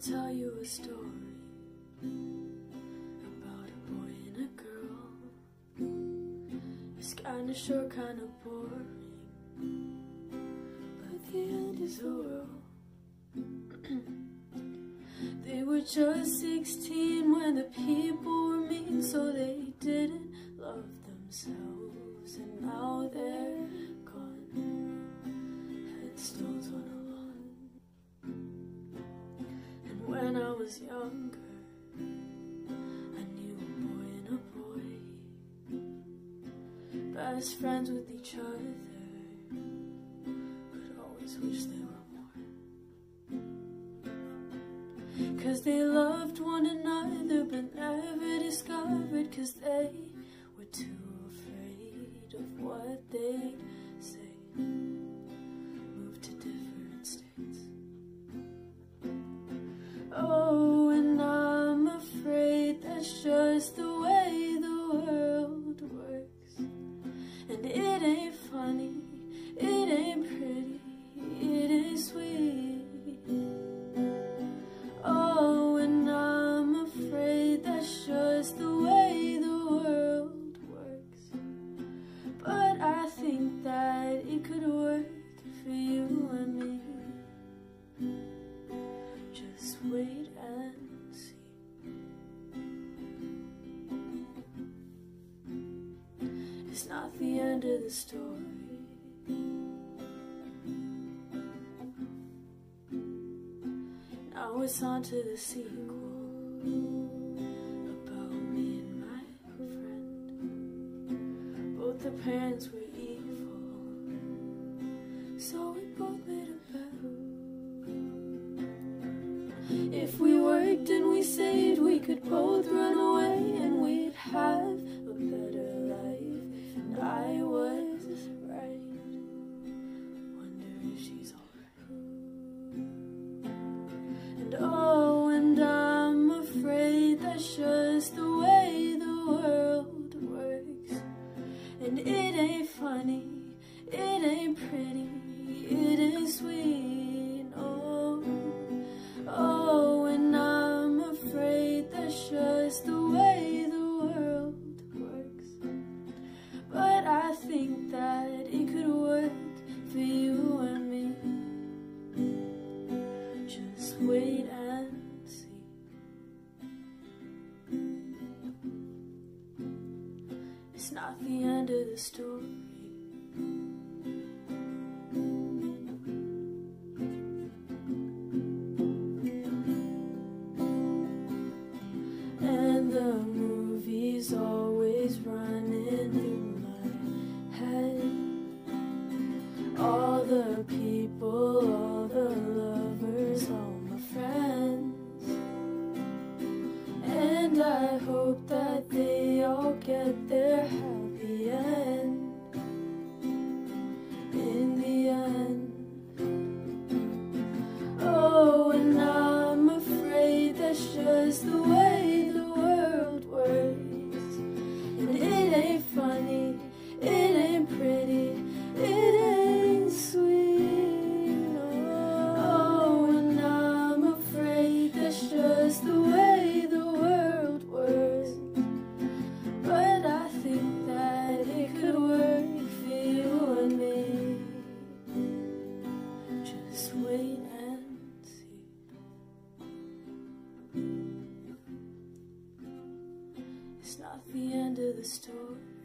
tell you a story about a boy and a girl. It's kinda short, kinda boring, but the end is a whirl. they were just 16 when the people were mean, so they didn't love themselves, was younger, I knew a boy and a boy, best friends with each other, but always wish they were more. Cause they loved one another, but never discovered, cause they were too afraid of what they'd say. It's not the end of the story. Now it's on to the sequel about me and my friend. Both the parents were evil, so we both made a bet. If we worked and we saved, we could both run away and we'd have a better. And I was right. Wonder if she's alright. And oh, and I'm afraid that's just the way the world works. And it ain't funny, it ain't pretty, Wait and see. It's not the end of the story. And the movie's always running through my head. All the people, I hope that they all get their happy end. Not the end of the story.